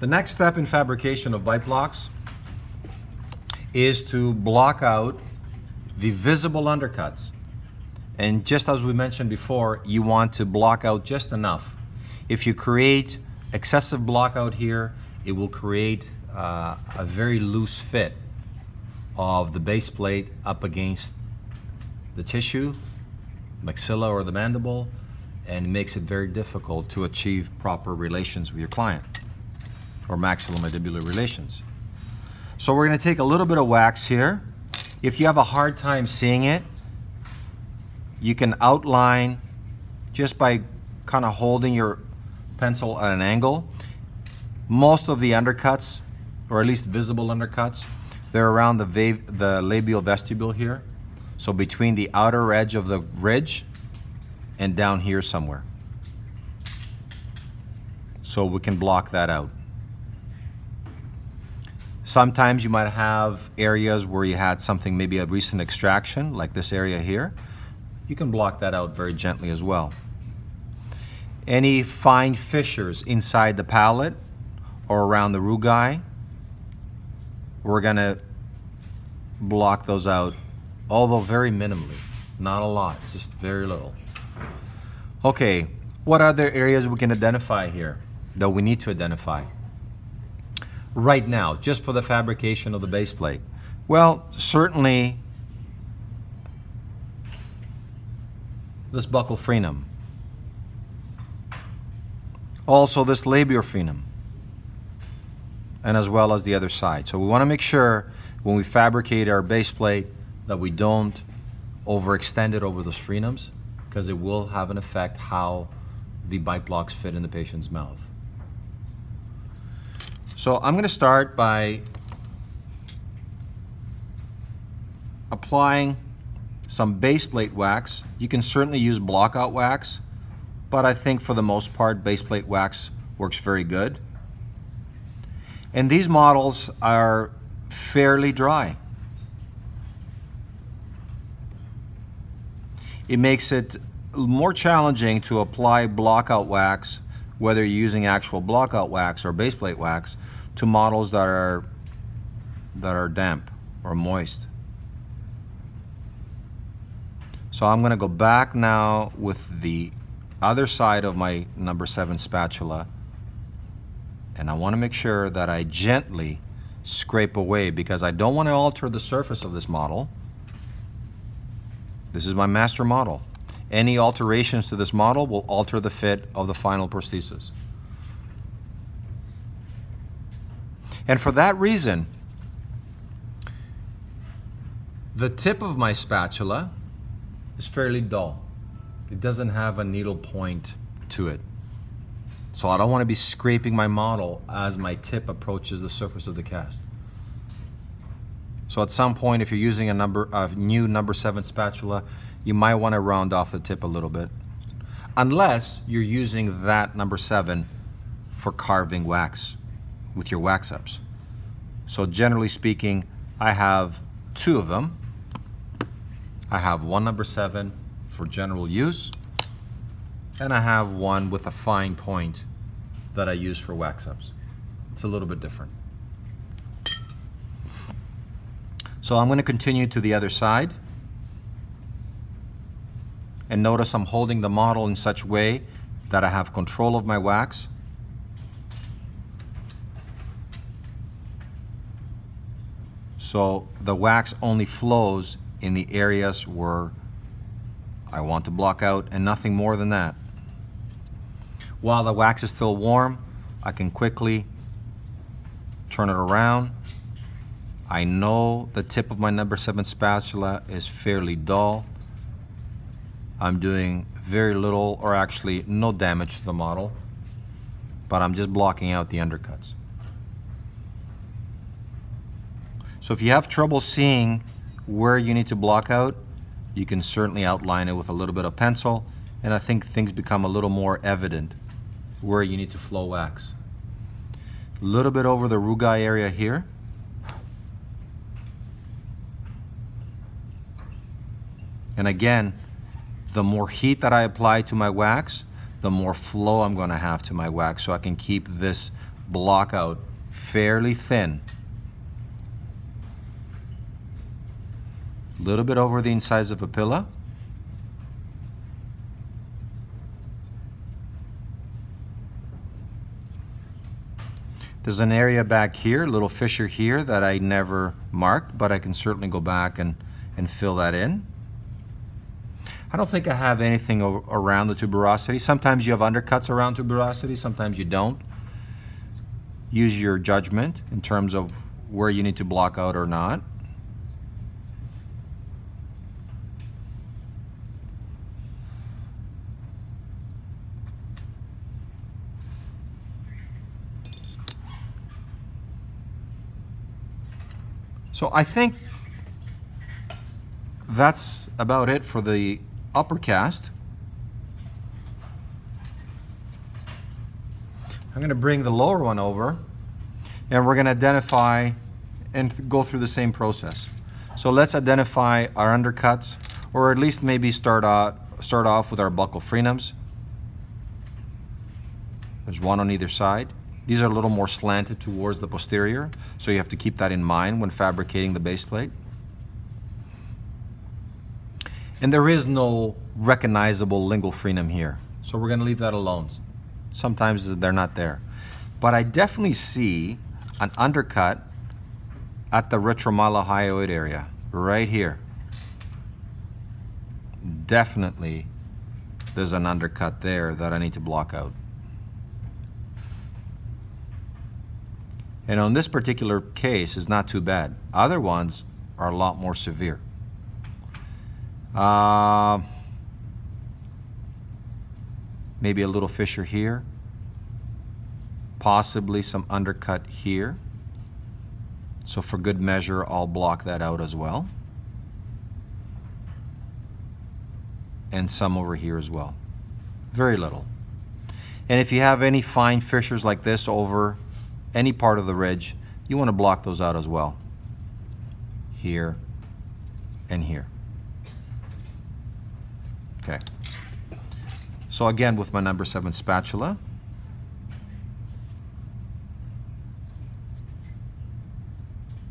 The next step in fabrication of bite blocks is to block out the visible undercuts. And just as we mentioned before, you want to block out just enough. If you create excessive block out here, it will create uh, a very loose fit of the base plate up against the tissue, maxilla or the mandible, and makes it very difficult to achieve proper relations with your client or maxillomandibular relations. So we're going to take a little bit of wax here. If you have a hard time seeing it, you can outline just by kind of holding your pencil at an angle. Most of the undercuts, or at least visible undercuts, they're around the, the labial vestibule here. So between the outer edge of the ridge and down here somewhere. So we can block that out. Sometimes you might have areas where you had something, maybe a recent extraction, like this area here. You can block that out very gently as well. Any fine fissures inside the palate or around the rugae, we're gonna block those out, although very minimally, not a lot, just very little. Okay, what other areas we can identify here that we need to identify? Right now, just for the fabrication of the base plate. Well, certainly this buccal frenum. Also this labial frenum and as well as the other side. So we want to make sure when we fabricate our base plate that we don't overextend it over those frenums because it will have an effect how the bite blocks fit in the patient's mouth. So I'm going to start by applying some base plate wax. You can certainly use blockout wax, but I think for the most part base plate wax works very good. And these models are fairly dry. It makes it more challenging to apply blockout wax, whether you're using actual blockout wax or base plate wax, to models that are that are damp or moist. So I'm going to go back now with the other side of my number seven spatula and I want to make sure that I gently scrape away because I don't want to alter the surface of this model. This is my master model. Any alterations to this model will alter the fit of the final prosthesis. And for that reason, the tip of my spatula is fairly dull. It doesn't have a needle point to it. So I don't want to be scraping my model as my tip approaches the surface of the cast. So at some point, if you're using a number a new number seven spatula, you might want to round off the tip a little bit. Unless you're using that number seven for carving wax with your wax ups. So generally speaking, I have two of them. I have one number seven for general use, and I have one with a fine point that I use for wax ups. It's a little bit different. So I'm going to continue to the other side. And notice I'm holding the model in such way that I have control of my wax. So the wax only flows in the areas where I want to block out and nothing more than that. While the wax is still warm, I can quickly turn it around. I know the tip of my number seven spatula is fairly dull. I'm doing very little or actually no damage to the model, but I'm just blocking out the undercuts. So if you have trouble seeing where you need to block out, you can certainly outline it with a little bit of pencil, and I think things become a little more evident where you need to flow wax. A little bit over the rugae area here. And again, the more heat that I apply to my wax, the more flow I'm going to have to my wax so I can keep this block out fairly thin. A little bit over the incisor papilla. There's an area back here, a little fissure here that I never marked, but I can certainly go back and, and fill that in. I don't think I have anything around the tuberosity. Sometimes you have undercuts around tuberosity, sometimes you don't. Use your judgment in terms of where you need to block out or not. So I think that's about it for the upper cast. I'm going to bring the lower one over and we're going to identify and go through the same process. So let's identify our undercuts or at least maybe start, out, start off with our buccal frenums. There's one on either side. These are a little more slanted towards the posterior, so you have to keep that in mind when fabricating the base plate. And there is no recognizable lingual frenum here, so we're going to leave that alone. Sometimes they're not there. But I definitely see an undercut at the retromylohyoid area, right here. Definitely there's an undercut there that I need to block out. And on this particular case is not too bad. Other ones are a lot more severe. Uh, maybe a little fissure here. Possibly some undercut here. So for good measure, I'll block that out as well. And some over here as well. Very little. And if you have any fine fissures like this over any part of the ridge, you want to block those out as well. Here and here. Okay. So again, with my number seven spatula,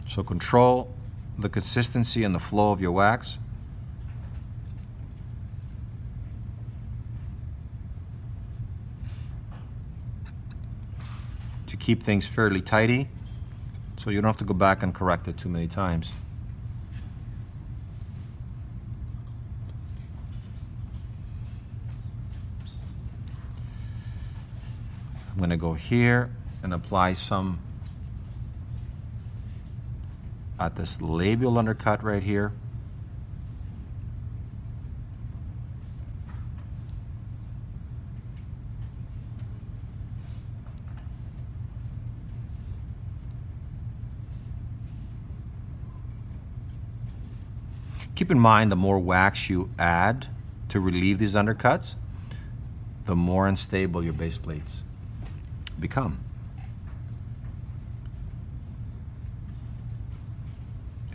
so control the consistency and the flow of your wax. Keep things fairly tidy so you don't have to go back and correct it too many times. I'm going to go here and apply some at this labial undercut right here. Keep in mind the more wax you add to relieve these undercuts, the more unstable your base plates become.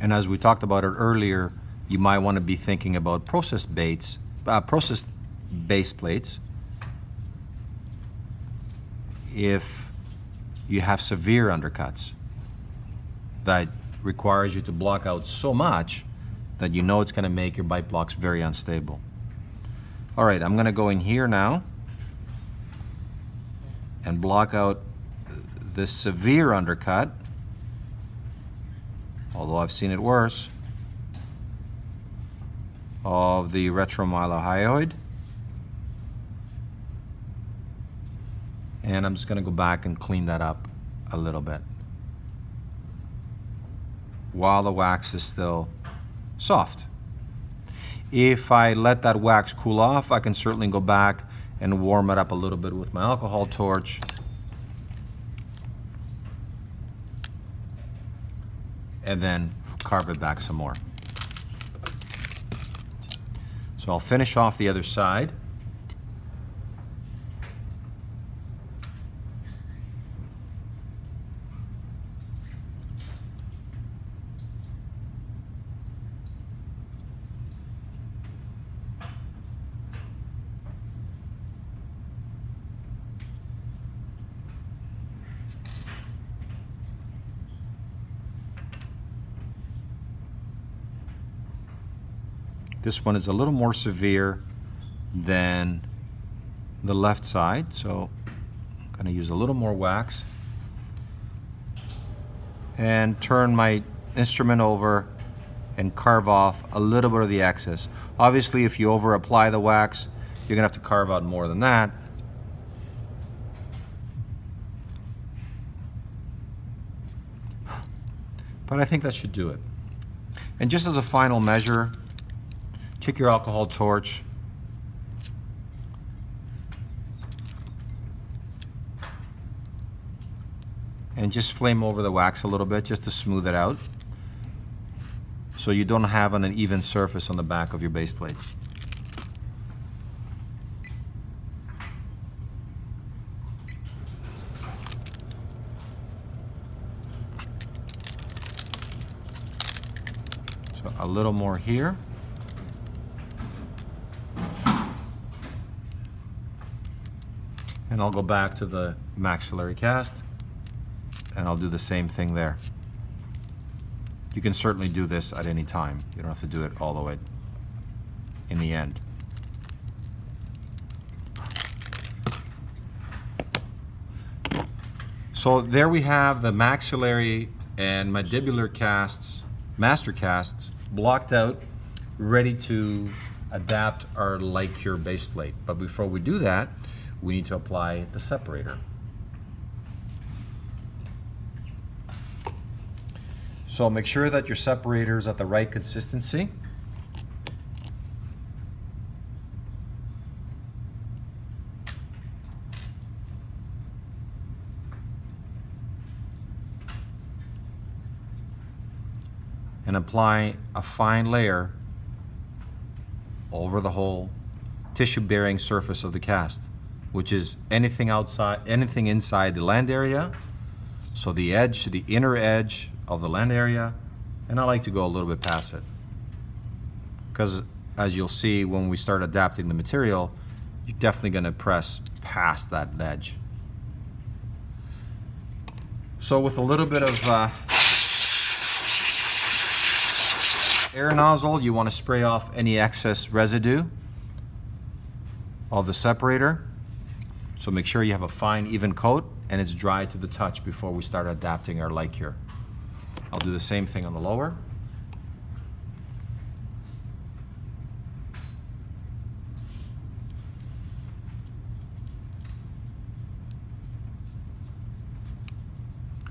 And as we talked about it earlier, you might want to be thinking about processed baits, uh, processed base plates if you have severe undercuts that requires you to block out so much that you know it's going to make your bite blocks very unstable. All right, I'm going to go in here now and block out this severe undercut, although I've seen it worse, of the retromylohyoid. And I'm just going to go back and clean that up a little bit while the wax is still soft. If I let that wax cool off, I can certainly go back and warm it up a little bit with my alcohol torch. And then carve it back some more. So I'll finish off the other side. This one is a little more severe than the left side, so I'm going to use a little more wax and turn my instrument over and carve off a little bit of the excess. Obviously, if you over apply the wax, you're gonna have to carve out more than that. But I think that should do it. And just as a final measure, take your alcohol torch, and just flame over the wax a little bit just to smooth it out so you don't have an even surface on the back of your base plates. So a little more here. And I'll go back to the maxillary cast and I'll do the same thing there. You can certainly do this at any time. You don't have to do it all the way in the end. So there we have the maxillary and mandibular casts, master casts, blocked out, ready to adapt our light cure base plate. But before we do that, we need to apply the separator. So make sure that your separator is at the right consistency. And apply a fine layer over the whole tissue bearing surface of the cast, which is anything outside, anything inside the land area. So the edge, the inner edge of the land area, and I like to go a little bit past it. Because as you'll see when we start adapting the material, you're definitely going to press past that edge. So with a little bit of uh, air nozzle, you want to spray off any excess residue of the separator. So make sure you have a fine even coat and it's dry to the touch before we start adapting our light cure. I'll do the same thing on the lower.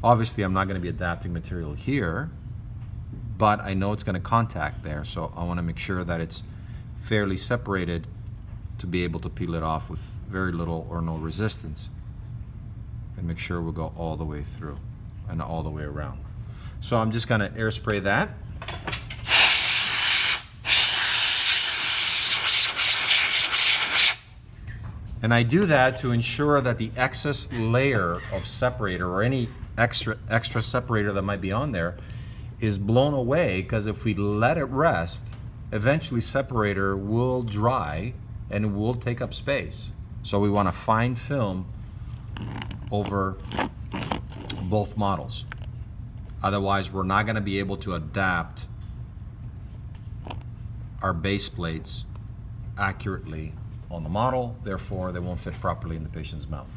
Obviously, I'm not going to be adapting material here, but I know it's going to contact there, so I want to make sure that it's fairly separated to be able to peel it off with very little or no resistance. And make sure we go all the way through and all the way around. So I'm just gonna air spray that. And I do that to ensure that the excess layer of separator or any extra, extra separator that might be on there is blown away because if we let it rest, eventually separator will dry and will take up space. So we want a fine film over both models. Otherwise, we're not going to be able to adapt our base plates accurately on the model. Therefore, they won't fit properly in the patient's mouth.